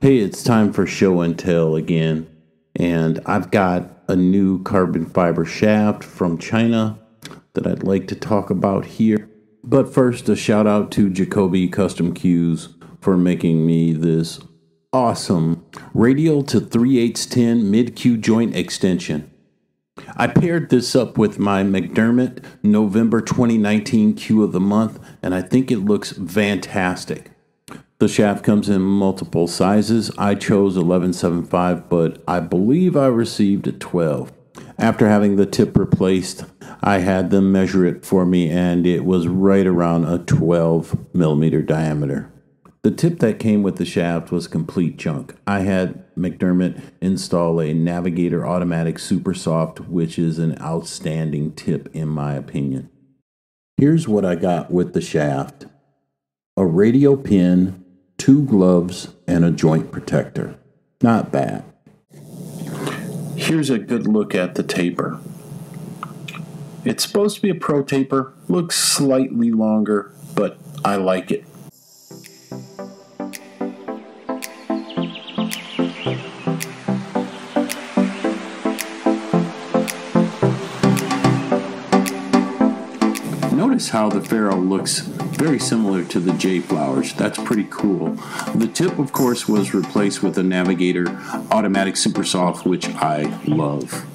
Hey, it's time for show and tell again. And I've got a new carbon fiber shaft from China that I'd like to talk about here. But first, a shout out to Jacoby Custom Cues for making me this awesome radial to 3 8 10 mid cue joint extension. I paired this up with my McDermott November 2019 cue of the month, and I think it looks fantastic. The shaft comes in multiple sizes. I chose 11.75, but I believe I received a 12. After having the tip replaced, I had them measure it for me, and it was right around a 12 millimeter diameter. The tip that came with the shaft was complete junk. I had McDermott install a Navigator Automatic Super Soft, which is an outstanding tip in my opinion. Here's what I got with the shaft a radial pin, two gloves, and a joint protector. Not bad. Here's a good look at the taper. It's supposed to be a pro taper, looks slightly longer, but I like it. Notice how the ferrule looks very similar to the J flowers. That's pretty cool. The tip, of course, was replaced with a Navigator Automatic Super Soft, which I love.